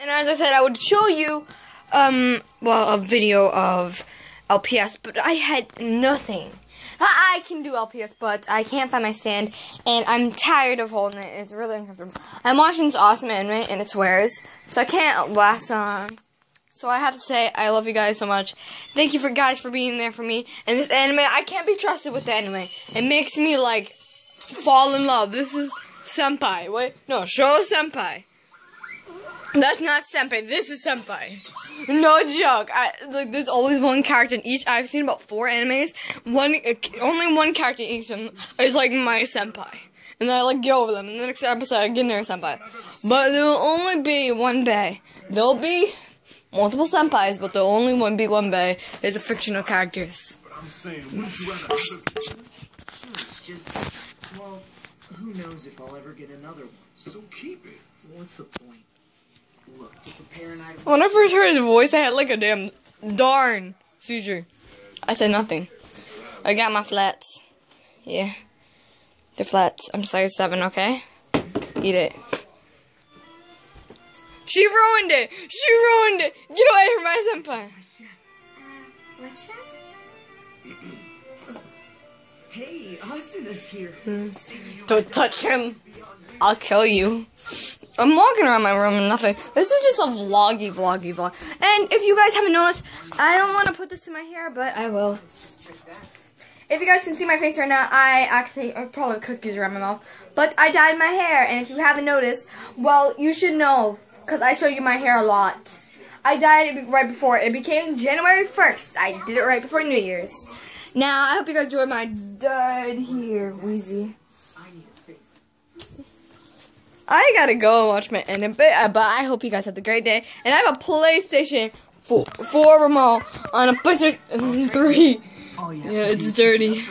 And as I said, I would show you, um, well, a video of LPS, but I had nothing. I can do LPS, but I can't find my stand, and I'm tired of holding it. It's really uncomfortable. I'm watching this awesome anime, and it swears, so I can't last on. So I have to say, I love you guys so much. Thank you for guys for being there for me. And this anime, I can't be trusted with the anime. It makes me like fall in love. This is senpai. Wait, no, show senpai. That's not senpai. This is senpai. No joke. I, like, there's always one character in each. I've seen about four animes. One, uh, only one character in each of is like my senpai. And then I like get over them. And the next episode I get near senpai. But there will only be one bay. There'll be multiple senpais, but there'll only one be one bay. It's a fictional characters. I'm saying, you just, well, who knows if I'll ever get another one. So keep it. What's the point? Look, to prepare an item. When I first heard his voice, I had like a damn darn seizure. I said nothing. I got my flats. Yeah. The flats. I'm size 7, okay? Eat it. She ruined it! She ruined it! Get away from my senpai! What, Chef? Uh, Hey, Asuna's here. Hmm. Don't touch him! I'll kill you. I'm walking around my room and nothing. This is just a vloggy, vloggy vlog. And if you guys haven't noticed, I don't want to put this in my hair, but I will. If you guys can see my face right now, I actually I probably cookies around my mouth, but I dyed my hair. And if you haven't noticed, well, you should know because I show you my hair a lot. I dyed it right before it became January 1st. I did it right before New Year's. Now I hope you guys enjoyed my dud here, Wheezy. I need a favor. I gotta go and watch my anime, uh, but I hope you guys have a great day. And I have a PlayStation 4, 4 remote on a PlayStation 3. All you have Yeah, to it's dirty.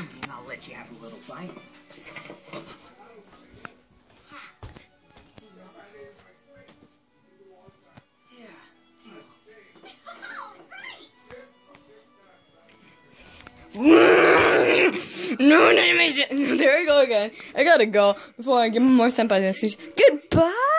No, no, no, there I go again. I gotta go before I give more senpai message. Goodbye.